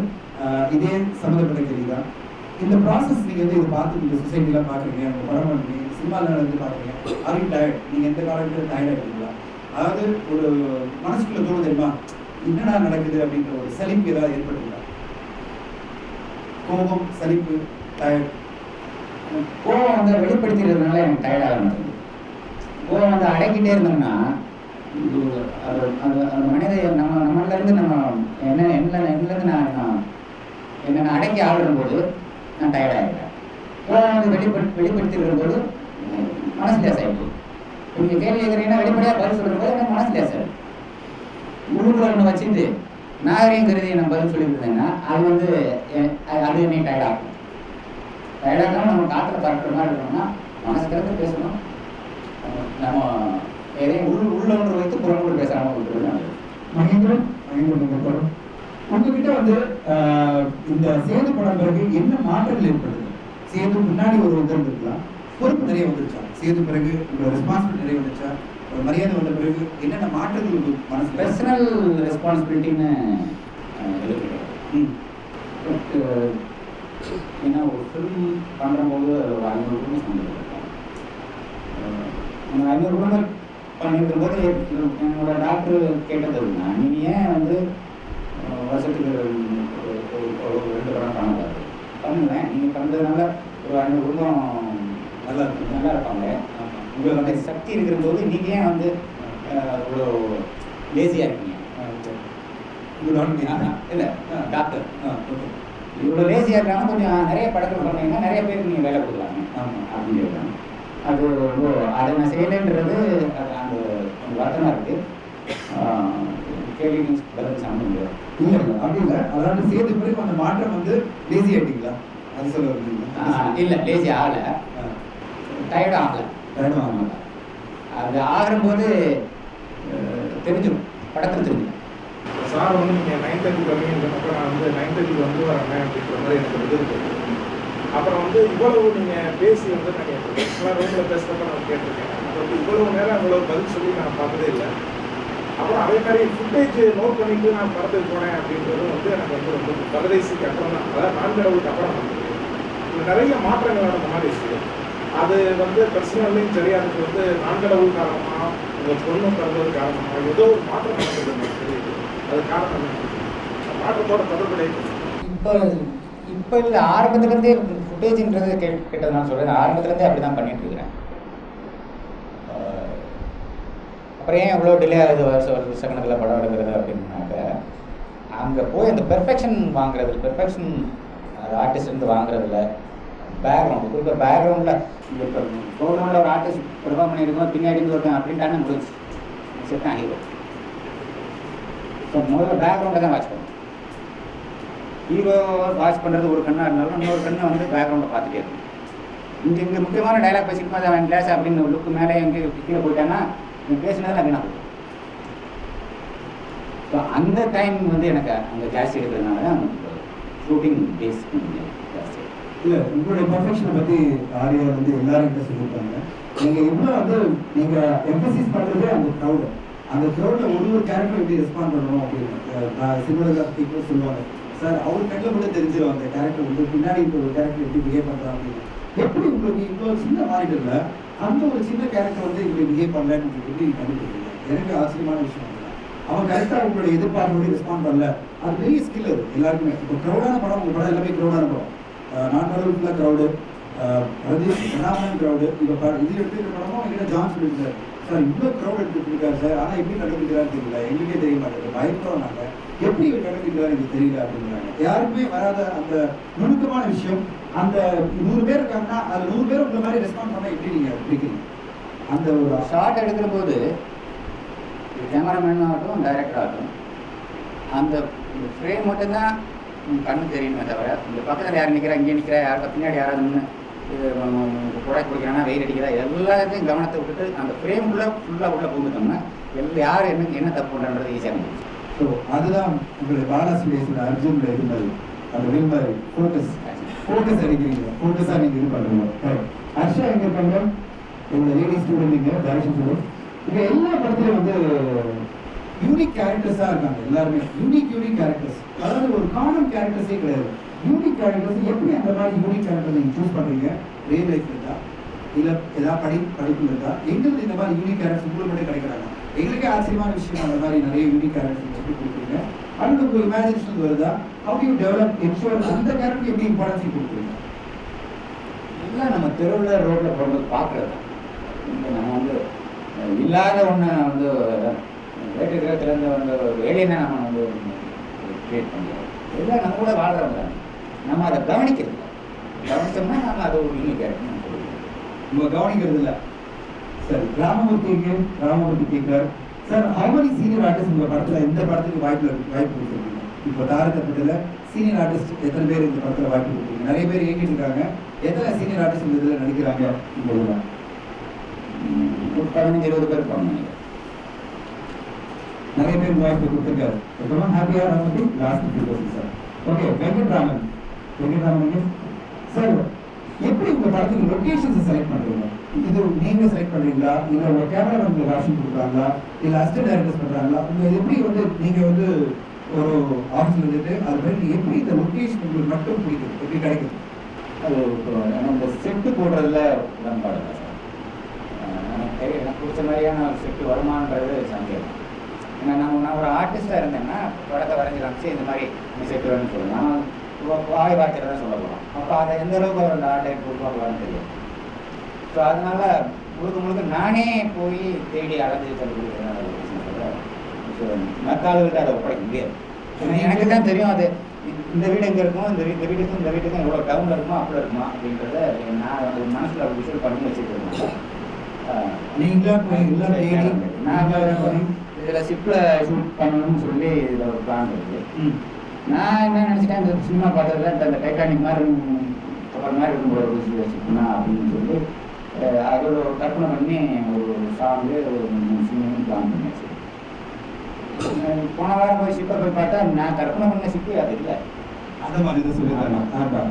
Speaker 1: இதே சம்மந்தப்பட்ட கேள்வி தான் இந்த ப்ராசஸ் நீங்க வந்து இதை பார்த்து இந்த சொசைட்டிலாம் பார்க்குறீங்க உங்க படம் பண்ணுறீங்க சினிமாவில் நடந்து பார்க்குறீங்க ஆர் யூ டயர்ட் நீங்கள் எந்த காலத்தில் டயர்ட் ஆகிட்டீங்களா அதாவது ஒரு மனசுக்குள்ள தோணும் தெரியுமா? என்னடா நடக்குது அப்படின்ற ஒரு சலிப்பு ஏதாவது ஏற்பட்டுங்களா கோபம் சலிப்பு டயர்ட்
Speaker 2: கோவம் வந்து வெளிப்படுத்திடுறதுனால எனக்கு டயர்ட் மாட்டேங்குது. கோவம் வந்து அடக்கிட்டே இருந்தோம்னா இது அது அது அந்த மனித நம்ம நம்மளிலேருந்து நம்ம என்ன என்ன என்னலேருந்து நான் நான் என்னை நான் அடக்கி ஆடுற போது நான் டயர்ட் ஆகிடுறேன் கோவம் வந்து வெளிப்படு வெளிப்படுத்திடுற போது உம், மனசு லேசாகிடுது நீங்கள் கேள்வி கேட்குறீங்கன்னா வெளிப்படையாக பதில் சொல்கிற போது எனக்கு மனசு லேசாகிடுது உள்ளுக்குள்ள ஒன்று வச்சுட்டு நாகரிகம் கருதி நான் பதில் சொல்லிட்டு அது வந்து அது அது என்னை டயர்ட் ஆகும் டயர்டாக நம்ம காற்றுல பறக்கிற மாதிரி இருக்கணும்னா மனசு திறந்து பேசணும். நம்ம எதையும் உள் உள்ள ஒன்று வைத்து புறங்கூட பேசாமல் நல்லது.
Speaker 1: மகேந்திரன் மகேந்திரன் உங்ககிட்ட வந்து இந்த சேது படம் பிறகு என்ன மாற்றங்கள் ஏற்படுது? சேது முன்னாடி ஒரு வந்து இருந்திருக்கலாம். பொறுப்பு நிறைய வந்துருச்சா? சேது பிறகு உங்களோட ரெஸ்பான்சிபிலிட்டி நிறைய வந்துச்சா ஒரு மரியாதை வந்த பிறகு என்னென்ன மாற்றங்கள் உங்க மனசுல
Speaker 2: பர்சனல் ரெஸ்பான்சிபிலிட்டின்னு ஏன்னா ஒரு ஃபிலிம் பண்ணும்போது ஒரு ஐநூறு சம்மந்தப்பட்டிருக்கோம் அந்த ஐநூறு குடும்பம் பண்ணியிருக்கும் போது என்னோட டாக்டர் கேட்டது அப்படின்னா நீ ஏன் வந்து வருஷத்துக்கு ஒரு ரெண்டு படம் பண்ணக்கூடாது? பண்ணுங்களேன் நீங்கள் பண்ணுறதுனால ஒரு ஐநூறு குடும்பம்
Speaker 1: நல்லா இருக்கு
Speaker 2: நல்லா இருப்பாங்க. உங்களுக்கு அந்த சக்தி இருக்கிற போது நீங்கள் ஏன் வந்து இவ்வளோ லேசியாக இருக்கீங்க? இல்ல டாக்டர். இவ்வளோ லேசியாக இருக்காங்க கொஞ்சம் நிறைய படங்கள் பண்ணீங்கன்னா நிறைய பேருக்கு நீங்கள் வேலை கொடுக்கலாங்க
Speaker 1: ஆமா.
Speaker 2: அப்படின்னு சொல்றாங்க அது ரொம்ப அதை நான் செய்யலைன்றது வருத்தமாக இருக்குது கேள்வி பதில் சாப்பிட முடியாது.
Speaker 1: இல்ல அப்படி இல்ல. அதாவது சேது பிறகு அந்த மாற்றம் வந்து லேசி ஆயிட்டீங்களா? அது சொல்ல வருவீங்களா
Speaker 2: இல்லை லேசி ஆகலை. டயர்டும் ஆகலை.
Speaker 1: டயர்டும் ஆகல.
Speaker 2: அது ஆகும்போது தெரிஞ்சிடும் படத்தில் தெரிஞ்சிடும்
Speaker 3: சார் வந்து நீங்கள் நைன் தேர்ட்டி வரீங்கன்றப்ப நான் வந்து நைன் தேர்ட்டி வந்து வரேன் அப்படின்ற மாதிரி எனக்கு இது இருக்கு. அப்புறம் வந்து இவ்வளவு நீங்கள் பேசி வந்து நான் கேட்டிருக்கேன் ரூமில் பேசுகிறப்ப நான் கேட்டிருக்கேன். வந்து இவ்வளவு நேரம் அவ்வளோ பதில் சொல்லி நான் பார்த்ததே இல்லை. அப்புறம் அதே மாதிரி ஃபுட்டேஜ் நோட் பண்ணிட்டு நான் படத்துக்கு போனேன் அப்படின்றதும் வந்து எனக்கு வந்து ரொம்ப பரதேசிக்கு அப்புறம் தான். அதாவது நான்கடவுளுக்கு அப்புறம் வந்தது. நிறைய மாற்றங்கள் நடந்த மாதிரி இருக்குது அது வந்து பர்சனல்லையும் சரி அதுக்கு வந்து நான்கடவுள் காரணமாக உங்கள் பொண்ணு பிறந்தது காரணமாக ஏதோ ஒரு மாற்றம் நடந்தது எனக்கு தெரியுது. அது காரணம் மாற்றத்தோட தொடர்புடைய
Speaker 2: இப்போ இப்போ இல்லை ஆரம்பத்துலேருந்தே ஃபுட்டேஜ்ன்றது கே கேட்டது நான் சொல்கிறேன் ஆரம்பத்துலேருந்தே அப்படி தான் பண்ணிட்டு இருக்கிறேன். அப்புறம் ஏன் இவ்வளோ டிலே ஆகுது? வருஷம் வருஷ கணக்கில் படம் எடுக்கிறது அப்படின்னாக்க அங்கே போய் அந்த பெர்ஃபெக்ஷன் வாங்குறது பெர்ஃபெக்ஷன் ஆர்டிஸ்ட்லேருந்து ஆர்டிஸ்ட் இருந்து வாங்குறதுல பேக்ரவுண்ட் குறிப்பாக பேக்ரவுண்டில் இப்போ ப்ரோக்ராமில் ஒரு ஆர்டிஸ்ட் பெர்ஃபார்ம் பண்ணியிருக்கோம் பின்னாடி இருந்து ஒருத்தன் அப்படின்ட்டானே முடிஞ்சு செட்டான் ஹீரோ ஸோ முதல்ல பேக்ரவுண்டை தான் வாட்ச் பண்ணுவோம் ஹீரோ வாட்ச் பண்ணுறது ஒரு கண்ணாக இருந்தாலும் இன்னொரு கண்ணை வந்து பேக்ரவுண்டை பார்த்துட்டே இருக்கும் இங்கே இங்கே முக்கியமான டைலாக் பேசிட்டு போது கிளாஸ் அப்படின்னு லுக்கு மேலே எங்கே கீழே நீ இவன் பேசினதில் வீணாக ஸோ அந்த டைம் வந்து எனக்கு அந்த ஜாஸ்தி எடுக்கிறதுனால தான் ஷூட்டிங் பேஸ் கொஞ்சம் ஜாஸ்தி
Speaker 1: உங்களுடைய ப்ரொஃபஷனை பற்றி ஆரியா வந்து எல்லாருக்கிட்ட சொல்லியிருப்பாங்க நீங்கள் எவ்வளோ வந்து நீங்கள் எம்பசிஸ் பண்றது அந்த க்ரௌடு அந்த க்ரௌடில் ஒரு ஒரு கேரக்டர் எப்படி ரெஸ்பாண்ட் பண்ணணும் அப்படின்னு அஹ் பீப்புள் சொல்லுவாங்க. சார் அவர் கண்ணில் கூட தெரிஞ்சிடும் அந்த கேரக்டர் வந்து. பின்னாடி இப்போ ஒரு கேரக்டர் எப்படி பிஹேவ் பண்ணுறான் அப்படின்னு. எப்படி உங்களுக்கு இவ்வளோ சின்ன மாறிட்டு அந்த ஒரு சின்ன கேரக்டர் வந்து இப்படி பிஹேவ் பண்ணலன்னு சொல்லி எப்படி எனக்கு ஆச்சரியமான விஷயம் அவன் கரெக்டாக உங்களோட எதிர்பார்ப்பு ரெஸ்பாண்ட் பண்ணல. அது பெரிய ஸ்கில் அது. எல்லாருக்குமே. இப்போ க்ரௌடான படம் உங்கள் படம் எல்லாமே க்ரௌடான படம். நான் கடவுளுக்குள்ள க்ரௌடு பிரதீஷ் பிரணாமன் க்ரௌடு இப்போ ப- இது எடுத்துக்கிற படமும் எங்கிட்ட ஜான் சொல்லியிருக்காரு. சார் இவ்வளோ க்ரௌட் எடுத்துகிட்டு இருக்காரு சார். ஆனால் எப்படி கண்டுபிடிக்கிறாரு தெரியல. எங்களுக்கே தெரிய மாட்டேங்குது. பயப்படுறோம் நாங்கள் எப்படி இவர் கண்டுபிடிக்கிறாரு எனக்கு தெரியல அப்படிங்கிறாங்க. யாருக்குமே வராத அந்த நுணுக்கமான விஷயம் அந்த நூறு பேர் இருக்காங்கன்னா அந்த நூறு பேர் உங்களை மாதிரி ரெஸ்பாண்ட் பண்ணால் எப்படி நீங்கள் பிடிக்கிறீங்க? அந்த ஒரு
Speaker 2: ஷார்ட் எடுக்கிற போது கேமராமேன் ஆகட்டும் டைரக்டர் ஆகட்டும் அந்த இந்த ஃப்ரேம் மட்டும்தான் கண்ணு தெரியணுமே தவிர இந்த பக்கத்தில் யார் நிற்கிறா இங்கே நிற்கிறா யார் பின்னாடி யாராவது நின்று குடை குடிக்கிறானா வெயில் அடிக்கிறா எல்லாத்தையும் கவனத்தை விட்டுட்டு அந்த ஃப்ரேம் உள்ள ஃபுல்லாக உள்ளே பூந்துட்டோம்னா எல்லாம் யார் என்ன என்ன தப்பு பண்ணுறது ஈஸியாக இருந்துச்சு
Speaker 1: ஸோ அதுதான் உங்களுடைய பாலா ஸ்டூடியோஸோட இருந்தது அந்த வில் ஃபோக்கஸ் ஃபோக்கஸ் அடிக்கிறீங்க. ஃபோக்கஸாக நீங்கள் இது பண்ணுறீங்க ஹர்ஷா எங்கே இருக்காங்க எங்களோட லேடி ஸ்டூடெண்ட் டேரக்ஷன் ஸ்டூடெண்ட் இங்கே எல்லா படத்துலையும் வந்து யூனிக் கேரக்டர்ஸாக இருக்காங்க எல்லாருமே. யூனிக் யூனிக் கேரக்டர்ஸ் அதாவது ஒரு காமன் கேரக்டர்ஸே கிடையாது. யூனிக் கேரக்டர்ஸ் எப்படி அந்த மாதிரி யூனிக் கேரக்டர் நீங்கள் சூஸ் பண்ணுறீங்க ரியல் லைஃப் இருக்கா? இல்லை ஏதாவது படி படிப்பு இருக்கா? எங்களுக்கு இந்த மாதிரி யூனிக் கேரக்டர்ஸ் உங்களுக்கு மட்டும் கிடைக்கிறாங்க எங்களுக்கே ஆச்சரியமான விஷயம் அந்த மாதிரி நிறைய யூனிக் கேரக்டர்ஸ் எப்படி கொடுக்குறீங்க? அது உங்க இமேஜினேஷன் வருதா? ஹவு யூ டெவலப் என்ஷூர் அந்த கேரக்டர் எப்படி இம்பார்ட்டன்ஸ் கொடுக்குறீங்க?
Speaker 2: எல்லாம் நம்ம தெருவில் ரோட்டில் போகும்போது பார்க்குறது இங்கே நம்ம வந்து இல்லாத ஒன்று வந்து வேட்டு கிரகத்துலேருந்து வந்து வேலையை நம்ம வந்து கிரியேட் பண்ணுறோம் எல்லாம் நம்ம கூட வாழ்கிறவங்க நம்ம அதை கவனிக்கிறது கவனித்தோம்னா நம்ம அதை ஒரு யூனிக் கேரக்டர் நம்ம
Speaker 1: கவனிக்கிறது இல்லை. சரி ராமமூர்த்தி ராமமூர்த்தி கேட்கிறார். Sir how many senior artist உங்க படத்துல இந்த படத்துக்கு வாய்ப்பு வாய்ப்பு கொடுத்துருக்கீங்க. இப்போ தாரகப்பட்டதுல சீனியர் ஆர்டிஸ்ட் எத்தனை பேர் இந்த படத்துல வாய்ப்பு கொடுத்துருக்கீங்க நிறைய பேர் இயங்கிட்டு இருக்காங்க. எத்தனை சீனியர் ஆர்டிஸ்ட் இந்த இதுல நடிக்கிறாங்க?
Speaker 2: உம், ஒரு பதினஞ்சு இருபது பேர் இருப்பாங்க.
Speaker 1: நிறைய பேர் வாய்ப்பு கொடுத்துருக்காரு. ரொம்ப ஹாப்பியா Ramamoorthy last பிரிகோசி sir. Okay Venkatraman. Venkatraman sir எப்படி உங்க படத்துக்கு லொகேஷன்ஸ் செலக்ட் பண்றீங்க? இது நீங்க செலக்ட் பண்றீங்களா? இல்ல உங்க கேமரா உங்களுக்கு ஆப்ஷன் கொடுக்குறாங்களா? இல்ல அசிஸ்டன்ட் டைரக்டர்ஸ் பண்றாங்களா? உங்க எப்படி வந்து நீங்க வந்து ஒரு ஆஃபீஸ்ல இருந்துட்டு அது மாதிரி எப்படி இந்த லொகேஷன் உங்களுக்கு மட்டும் பிடிக்கும்? எப்படி கிடைக்கும்?
Speaker 2: அது நம்ம இந்த செட்டு போடுறதுல உடன்பாடு சார். எனக்கு எனக்கு பிடிச்ச மாதிரியான ஒரு செட்டு வருமானன்றது சந்தேகம். ஏன்னா நம்ம நான் ஒரு ஆர்டிஸ்டாக இருந்தேன்னா படத்தை வரைஞ்சி காமிச்சு இந்த மாதிரி இந்த செட்டு வேணும்னு சொல்லுவேன். நான் வாய் வார்த்தையில் தான் சொல்ல போகிறோம் அப்போ அதை எந்த அளவுக்கு ஒரு அந்த ஆர்டை உருவாக்குவான்னு தெரியும் ஸோ அதனால முழுக்க முழுக்க நானே போய் தேடி அலைஞ்சு ஸோ மற்ற ஆளுகிட்ட அதை ஒப்படைக்க முடியாது. ஏன்னா எனக்கு தான் தெரியும் அது. இந்த- வீடு எங்கே இருக்கும் இந்த இந்த வீட்டுக்கும் இந்த வீட்டுக்கும் எவ்வளோ டவுனில் இருக்குமா அப்பில் இருக்குமா அப்படின்றத நான் அது மனசில் விஷயம் பண்ணி வச்சுருக்கேன்.
Speaker 1: நீங்களா போய்
Speaker 2: நான் இதில் ஷிப்பில் ஷூட் பண்ணணும்னு சொல்லி இதில் ஒரு பிளான் இருக்குது. நான் என்ன நினச்சிட்டேன் இந்த சினிமா பார்த்ததுல இந்த டைட்டானிக் மாதிரி கப்பல் மாதிரி இருக்கும் ஒரு ஷிப்னா அப்படின்னு சொல்லி அஹ், அது ஒரு கற்பனை பண்ணி ஒரு சாங்கு ஒரு சினிமா பிளான் பண்ணியாச்சு. போன வாரம் போய் ஷிப்பை போய் பார்த்தா நான் கற்பனை பண்ண ஷிப்பு அது இல்லை.
Speaker 1: அந்த மாதிரி தான் சொல்லியிருக்காங்க ஆமா.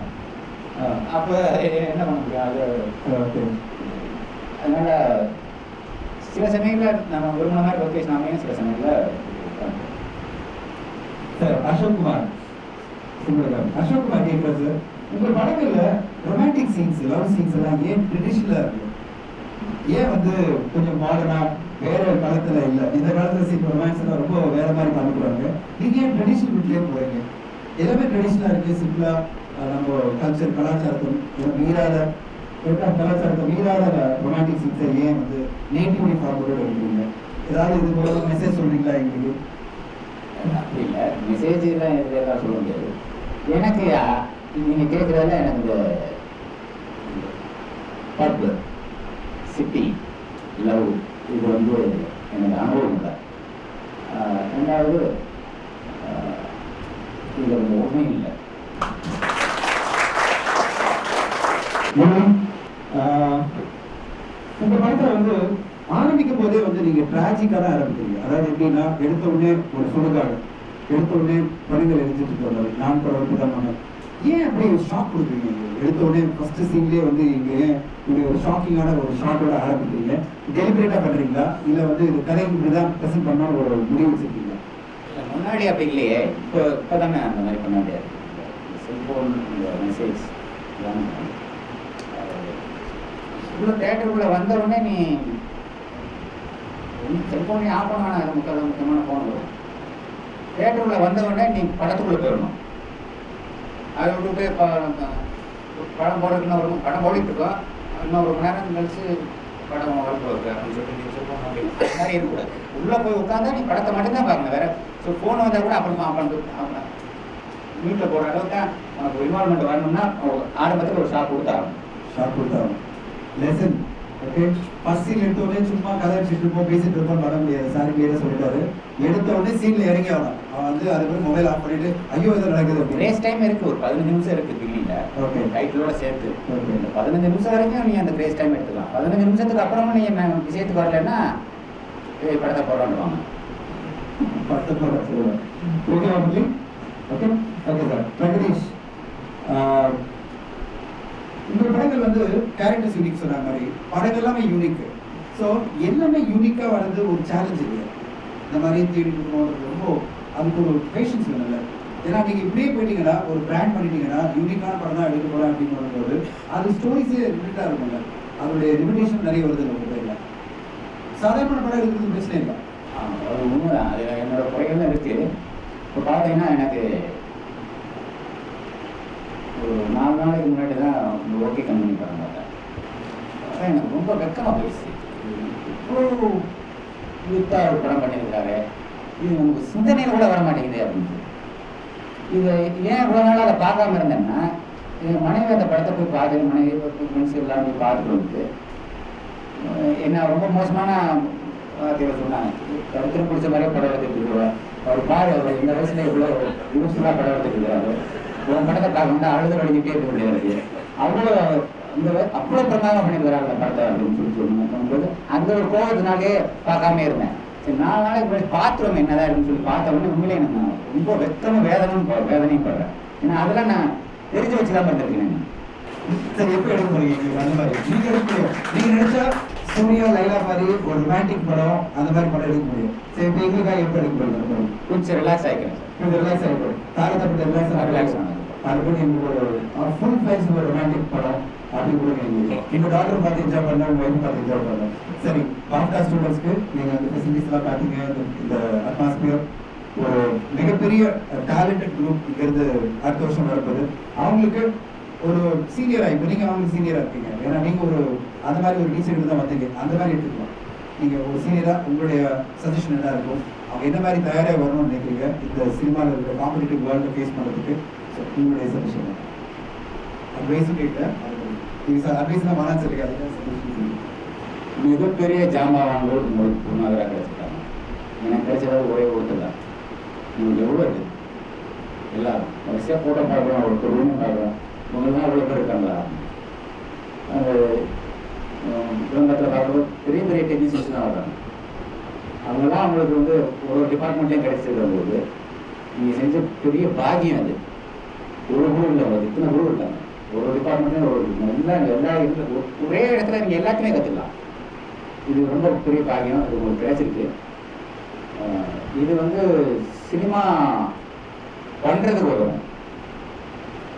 Speaker 1: ஆ.
Speaker 2: அப்போ என்ன பண்ண முடியும்? அது அதனால சில சமயங்களில் நம்ம விரும்பின மாதிரி லொக்கேஷன் அமையும் சில சமயங்களில்
Speaker 1: சார் அசோக் குமார். சுந்தரம் அசோக் குமார் கேட்குறேன் சார். உங்க படங்கள்ல ரொமான்டிக் சீன்ஸ் லவ் சீன்ஸ் எல்லாம் ஏன் ட்ரெடிஷ்னலா இருக்கு? ஏன் வந்து கொஞ்சம் மாடர்னா வேற காலத்துல இல்ல? இந்த காலத்துல சீன் ரொமான்ஸ் எல்லாம் ரொம்ப வேற மாதிரி காமிக்கிறாங்க. நீங்க ஏன் ட்ரெடிஷ்னல் வீட்லயே போறீங்க? எல்லாமே ட்ரெடிஷ்னலா இருக்கு. சிம்பிளா நம்ம கல்ச்சர் கலாச்சாரத்தை மீறாத கலாச்சாரத்தை மீறாத ரொமான்டிக் சீன்ஸை ஏன் வந்து நேட்டிவிட்டி ஃபார்மோட எடுக்கிறீங்க? ஏதாவது இது போல மெசேஜ் சொல்றீங்களா எங்களுக்கு?
Speaker 2: அப்படி இல்லை. மெசேஜ் எல்லாம் சொல்ல முடியாது. எனக்கு நீங்கள் நீங்க கேட்குறதுல எனக்கு இந்த பப்பு சிட்டி லவ் இது வந்து எனக்கு அனுபவம் இல்லை. ரெண்டாவது ஆஹ் இது இல்லை.
Speaker 1: இந்த ஆஹ், படத்துல வந்து ஆரம்பிக்கும் போதே வந்து நீங்க டிராஜிக்கா தான் ஆரம்பிக்கிறீங்க. அதாவது எப்படின்னா எடுத்த உடனே ஒரு சுடுகாடு எடுத்த உடனே பணிகள் எரிஞ்சிட்டு இருக்காரு நான் தொடர்பு தான் பண்ணேன். ஏன் அப்படி ஒரு ஷாக் கொடுக்குறீங்க? எடுத்த உடனே ஃபர்ஸ்ட் சீன்லயே வந்து இங்க இப்படி ஒரு ஷாக்கிங்கான ஒரு ஷாட்டோட ஆரம்பிக்கிறீங்க. டெலிபரேட்டா பண்றீங்களா? இல்ல வந்து இது கதை இப்படிதான் ப்ரெசென்ட் பண்ணணும் ஒரு முடிவு வச்சிருக்கீங்களா?
Speaker 2: முன்னாடி அப்படி இல்லையே. இப்போ இப்போ தானே அந்த மாதிரி பண்ண முடியாது செல்ஃபோன் மெசேஜ் இவ்வளோ தேட்டருக்குள்ளே வந்த உடனே நீ செல்ஃபோனே ஆஃப் பண்ண வேணாம். அது முக்கியமான ஃபோன் வரும். தேட்டருக்குள்ளே வந்த உடனே நீ படத்துக்குள்ளே போயிடணும். அதை விட்டுட்டு ப- படம் போடுறதுக்கு இன்னும் ஒரு படம் ஓடிட்டு இருக்கோம். இன்னும் ஒரு மணி நேரம் கழிச்சு படம் வரப்போ இருக்கு அப்படின்னு சொல்லிட்டு நீ செல்ஃபோன் அந்த மாதிரி இருக்கக்கூடாது. உள்ளே போய் உட்காந்தா நீ படத்தை மட்டும்தான் பார்க்கணும் வேற ஸோ ஃபோன் வந்தால் கூட அப்புறமா பண்ணிட்டு வீட்டில் போடுற அளவுக்கு தான் உனக்கு இன்வால்மெண்ட் வரணும்னா ஆரம்பத்தில் ஒரு ஷாப் கொடுத்தாகணும்
Speaker 1: ஷாக் கொடுத்தாங்க லெசன் ஓகே? ஃபர்ஸ்ட் சீன் எடுத்த உடனே சும்மா கதை அடிச்சுட்டு இருப்போம் பேசிட்டு இருப்போம் வர முடியாது. சார் கிளியரா சொல்லிட்டாரு? எடுத்த உடனே சீன்ல இறங்கி ஆகணும். அவன் வந்து அதுக்கு மொபைல் ஆஃப் பண்ணிட்டு ஐயோ இது நடக்குது
Speaker 2: ரேஸ் டைம் இருக்கு. ஒரு பதினஞ்சு நிமிஷம் இருக்கு பிகினிங்ல
Speaker 1: Okay.
Speaker 2: டைட்டிலோட சேர்த்து. இந்த பதினஞ்சு நிமிஷம் வரைக்கும் நீ அந்த ரேஸ் டைம் எடுத்துக்கலாம். பதினஞ்சு நிமிஷத்துக்கு அப்புறமா நீ விஷயத்துக்கு வரலன்னா படத்தை போடுறான்னு
Speaker 1: பத்து படம் சொல்லுவேன் okay okay. Okay sir. Pragatheesh இந்த படங்கள் வந்து கேரக்டர்ஸ் யூனிக் சொன்ன மாதிரி படங்கள் எல்லாமே யூனிக் ஸோ எல்லாமே யூனிக்காக வர்றது ஒரு சேலஞ்ச் இல்லையா? இந்த மாதிரி தேடி போகிறது ரொம்ப அதுக்கு ஒரு பேஷன்ஸ் வேணும்ல ஏன்னா நீங்க இப்படியே போயிட்டீங்கன்னா ஒரு பிராண்ட் பண்ணிட்டீங்கன்னா யூனிக்கான படம் தான் எடுக்க போறேன் அப்படின்னு வரும்போது அது ஸ்டோரிஸே லிமிட்டாக இருக்கும்ல அதோடைய லிமிடேஷன் நிறைய வருது உங்க தெரியல சாதாரண படம் எடுக்கிறது பிரச்சனை இல்லை?
Speaker 2: அது உண்மைதான். அது என்னோட குறைகள் இருக்குது இப்போ பார்த்தீங்கன்னா எனக்கு ஒரு நாலு நாளைக்கு முன்னாடி தான் ஓகே கம்பெனி பண்ண மாட்டேன் அதான் எனக்கு ரொம்ப வெக்கமாக போயிடுச்சு. இவ்வளோ யூத்தாக ஒரு படம் பண்ணியிருக்காரு. இது நமக்கு சிந்தனையில் கூட வர மாட்டேங்குது அப்படின்னு இது ஏன் இவ்வளோ நாளாக அதை பார்க்காம இருந்தேன்னா என் மனைவி அந்த படத்தை போய் பார்த்து மனைவி ஃப்ரெண்ட்ஸ் எல்லாம் போய் பார்த்துட்டு வந்து என்ன ரொம்ப மோசமான வார்த்தைகளை சொன்னாங்க. கருத்து பிடிச்ச மாதிரியே படம் எடுத்துட்டு இருக்கிறார் அவர் பாரு அவர் இந்த வயசுல இவ்வளோ யூஸ்ஃபுல்லாக படம் எடுத்துட்டு இருக்கிறாரு உன் படத்தை பார்க்கணும் அழுது வடிக்கிட்டே இருக்க முடியாது. அவ்வளோ அந்த அவ்வளோ பிரமாதம் பண்ணியிருக்கிறாங்க அந்த படத்தை அப்படின்னு சொல்லி சொல்லும்போது அந்த ஒரு கோபத்தினாலே பார்க்காம இருந்தேன். சரி நாலு நாளைக்கு முன்னாடி பார்த்துருவோம் என்னதான் இருக்குன்னு சொல்லி பார்த்த உடனே உண்மையிலே நான் ரொம்ப வெத்தமும் வேதனையும் ப- வேதனையும் படுறேன். ஏன்னா அதெல்லாம் நான் தெரிஞ்சு வச்சுதான் பண்ணிருக்கேன்
Speaker 1: சரி எப்போ எடுக்க போறீங்க? எங்களுக்கு அந்த மாதிரி நீங்க எடுக்க முடியும் நீங்க நினைச்சா சூர்யா லைலா மாதிரி ஒரு ரொமான்டிக் படம் அந்த மாதிரி படம் எடுக்க முடியும். சரி இப்போ எங்களுக்காக எப்போ எடுக்க படம்
Speaker 2: கொஞ்சம் ரிலாக்ஸ் ஆகிக்கிறேன்
Speaker 1: கொஞ்சம் ரிலாக்ஸ் ஆகிடும் தாரத்தப்பட்ட ரிலாக்ஸ்
Speaker 2: Relax ஆனது.
Speaker 1: அது கூட எங்களுக்கு ஒரு ஃபுல் ஃபேஸ் ஒரு ரொமான்டிக் படம் அப்படி கூட எங்களுக்கு எங்க டாக்டர் பார்த்து என்ஜாய் பண்ண உங்க ஒய்ஃப் பார்த்து என்ஜாய் பண்ண சரி பாப்கா ஸ்டூடெண்ட்ஸ்க்கு நீங்க அந்த ஃபெசிலிட்டிஸ் எல்லாம் பார்த்தீங்க இந்த- அட்மாஸ்பியர் ஒரு மிகப்பெரிய டேலண்டட் குரூப் இங்கிருந்து அடுத்த வருஷம் வரப்போகுது அவங்களுக்கு ஒரு சீனியரா இப்போ நீங்க அவங்களுக்கு சீனியரா இருக்கீங்க. ஏன்னா நீங்க ஒரு அந்த மாதிரி ஒரு டீச்சர் தான் வந்தீங்க அந்த மாதிரி எடுத்துக்கலாம். நீங்க ஒரு சீனியரா உங்களுடைய சஜஷன் என்ன இருக்கும். அவங்க என்ன மாதிரி தயாரா வரணும்னு நினைக்கிறீங்க? இந்த சினிமாவில் இருக்கிற காம்படிட்டிவ் வேர்ல்டை ஃபேஸ் பண்ணுறதுக்கு So, உங்களுடைய சஜஷன் அட்வைஸும் கேட்டேன். நீங்க அட்வைஸ்லாம் வேணாம் சொல்லுங்க அதுதான் suggestion.
Speaker 2: மிகப்பெரிய ஜாமான்கள் உங்களுக்கு பொருளாதார கிடைச்சிட்டாங்க எனக்கு கிடைச்சது ஒரே ஒருத்தர் தான். உங்களுக்கு எவ்வளோ இருக்கு? எல்லாரும். வரிசையாக ஃபோட்டோ பார்க்குறோம் ஒரு ரூம் பார்க்குறோம் உங்களெல்லாம் எவ்வளோ பேர் இருக்காங்களா? அந்த குடும்பத்தில் பார்க்கும்போது பெரிய பெரிய டெக்னீஷியன்ஸ் தான் வர்றாங்க அவங்கெல்லாம் அவங்களுக்கு வந்து ஒரு டிபார்ட்மெண்ட்லேயும் கிடைச்சிருக்கிற போது நீங்கள் செஞ்ச பெரிய பாகியம் அது. ஒரு குழு இல்லை அது இத்தனை குழு இருக்காங்க. ஒரு டிபார்ட்மெண்ட்லேயும் ஒரு எல்லா எல்லா இடத்துல ஒ- ஒரே இடத்துல நீங்கள் எல்லாத்தையுமே கற்றுக்கலாம் இது ரொம்ப பெரிய பாகியம் அது உங்களுக்கு கிடைச்சிருக்கு. இது வந்து சினிமா பண்ணுறதுக்கு உதவும்.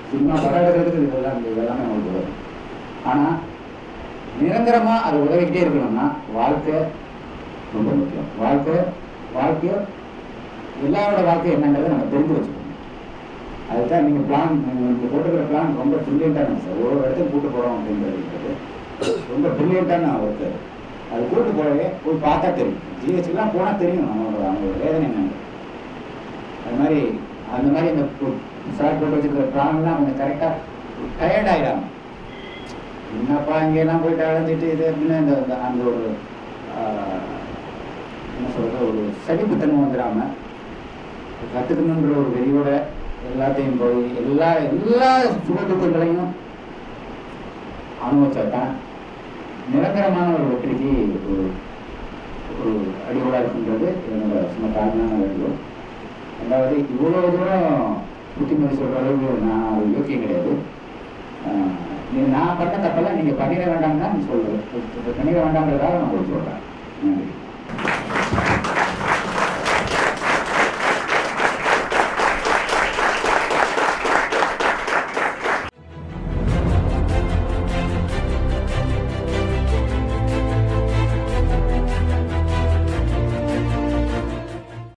Speaker 2: சும்மா படம் இதெல்லாம் இது எல்லாம் இது ஆனால் நிரந்தரமாக அது உதவிக்கிட்டே இருக்கணும்னா வாழ்க்கை ரொம்ப முக்கியம். வாழ்க்கை வாழ்க்கையை எல்லாரோட வாழ்க்கை என்னங்கிறத நம்ம தெரிஞ்சு வச்சுக்கணும். அதுதான் நீங்கள் பிளான் நீங்கள் போட்டுக்கிற பிளான் ரொம்ப ப்ரில்லியண்ட்டான சார் ஒரு இடத்துக்கு கூட்டு போகிறோம் அப்படின்றது ரொம்ப ப்ரில்லியண்ட்டான ஒர்க்கு அது கூட்டு போகவே போய் பார்த்தா தெரியும். ஜிஹெச்லாம் போனால் தெரியும் அவங்களோட அவங்களோட வேதனை என்னன்னு. அது மாதிரி அந்த மாதிரி இந்த சார் போட்டு வச்சுருக்கிற பிளான்லாம் கொஞ்சம் கரெக்டாக டயர்ட் ஆகிடாங்க என்னப்பா இங்கெல்லாம் போயிட்டு அழைஞ்சிட்டு இது அப்படின்னு இந்த அந்த- ஒரு என்ன சொல்கிறது ஒரு சகிப்புத்தன்மை வந்துடாமல் கற்றுக்கணுன்ற ஒரு வெறியோட எல்லாத்தையும் போய் எல்லா எல்லா சுகதுக்கங்களையும் அனுபவிச்சாதான் நிரந்தரமான ஒரு வெற்றிக்கு ஒரு ஒரு அடிகோலாக இருக்குன்றது என்னோட சும்மா தாழ்மையான வேண்டுகோள் ரெண்டாவது இவ்வளோ தூரம் புத்திமதி சொல்கிற அளவுக்கு நான் யோக்கியம் கிடையாது. நீங்கள் நான் பண்ண தப்பெல்லாம் நீங்கள் பண்ணிட வேண்டாம்னு தான் சொல்கிறேன் பண்ணிட வேண்டாம்ன்றதாக நான் உங்களுக்கு சொல்கிறேன் நன்றி.